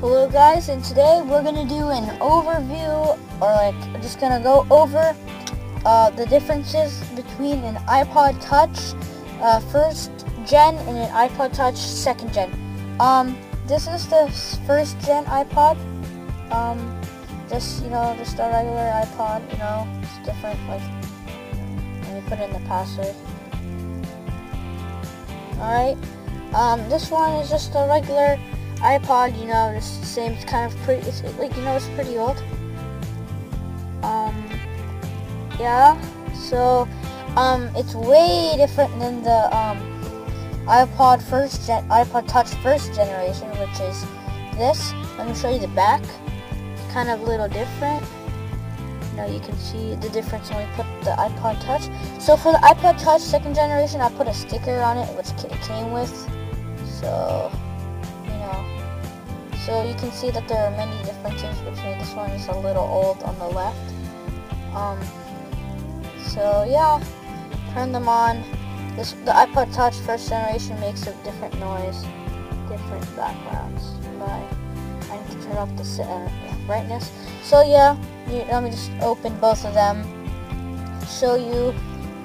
Hello guys, and today we're to do an overview, or like, just to go over uh, the differences between an iPod Touch uh, first gen and an iPod Touch second gen. Um, this is the first gen iPod. Um, just, you know, just a regular iPod, you know, it's different, like, let me put in the password. Alright, um, this one is just a regular iPod, you know, it's the same. It's kind of pretty. It's like you know, it's pretty old. Um, yeah. So, um, it's way different than the um iPod first gen, iPod Touch first generation, which is this. Let me show you the back. Kind of a little different. Know, you can see the difference when we put the iPod Touch. So for the iPod Touch second generation, I put a sticker on it, which it came with. So so you can see that there are many differences between this one is a little old on the left. Um, so yeah, turn them on. This the iPod Touch first generation makes a different noise, different backgrounds. By I need to turn off the uh, brightness. So yeah, you, let me just open both of them. Show you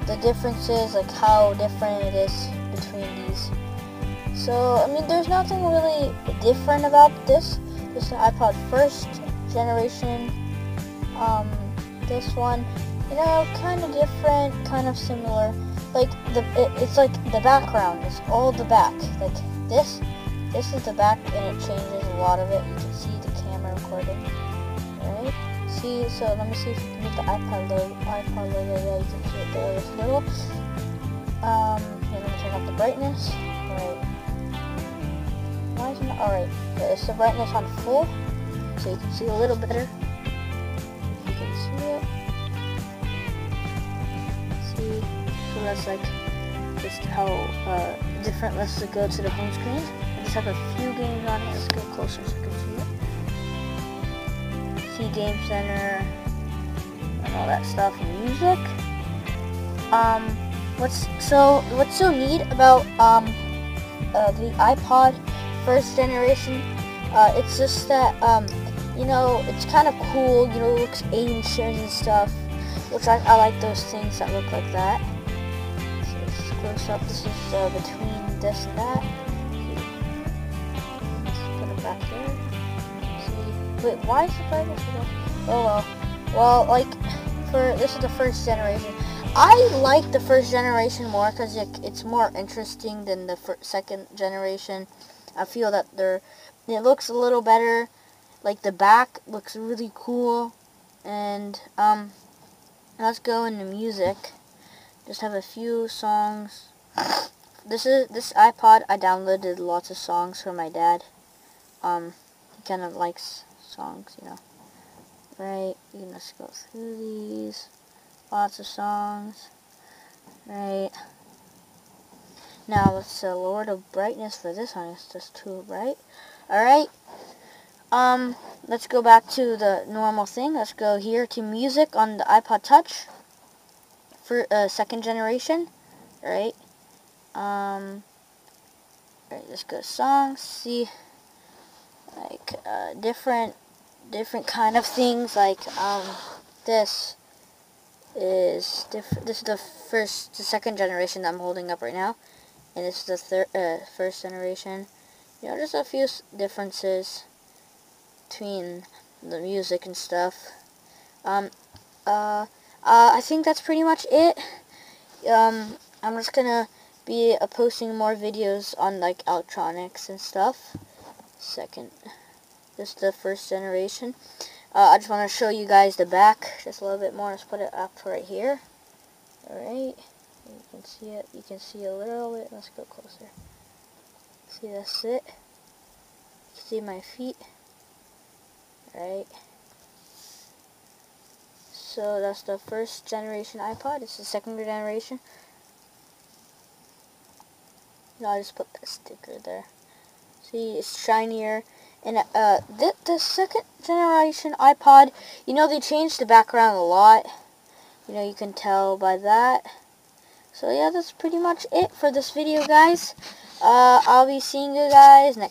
the differences, like how different it is between these. So, I mean, there's nothing really different about this. This is an iPod first generation. Um, this one, you know, kind of different, kind of similar. Like, the it, it's like the background is all the back. Like, this, this is the back, and it changes a lot of it. You can see the camera recording. Right? See, so let me see if you can get the iPod logo. iPod logo, yeah, you can see it there. It's little. Um, let me turn up the brightness. Right isn't it? Alright, it's the brightness on full, so you can see a little better. If you can see it. See, so that's like just how uh, different. Let's go to the home screen. I just have a few games on it. Let's go closer so you can see it. See Game Center and all that stuff. Music. Um, what's so what's so neat about um uh, the iPod first generation. Uh, it's just that, um, you know, it's kind of cool, you know, it looks ancient and stuff, which I, I like those things that look like that. So let's close up, this is uh, between this and that. Let's put it back there. See, wait, why is the brightness Oh well. Well, like, for, this is the first generation. I like the first generation more because it, it's more interesting than the second generation. I feel that they're it looks a little better. Like the back looks really cool. And um let's go into music. Just have a few songs. This is this iPod I downloaded lots of songs for my dad. Um he kind of likes songs, you know. Right, you can just go through these. Lots of songs. Right. Now let's uh, lower the brightness for this one. It's just too bright. Alright. Um, let's go back to the normal thing. Let's go here to music on the iPod Touch. For uh, second generation. Alright. Um, alright, let's go songs. See, like, uh, different, different kind of things. Like, um, this is different. This is the first, the second generation that I'm holding up right now and it's the third, uh, first generation. You know, just a few differences between the music and stuff. Um, uh, uh, I think that's pretty much it. Um, I'm just gonna be uh, posting more videos on like electronics and stuff. Second, this is the first generation. Uh, I just want to show you guys the back just a little bit more. Let's put it up right here. Alright. You can see it. You can see a little bit. Let's go closer. See, that's it. You can see my feet. Right. So that's the first generation iPod. It's the second generation. No, I just put that sticker there. See, it's shinier. And uh, the, the second generation iPod, you know, they changed the background a lot. You know, you can tell by that. So yeah, that's pretty much it for this video, guys. Uh, I'll be seeing you guys next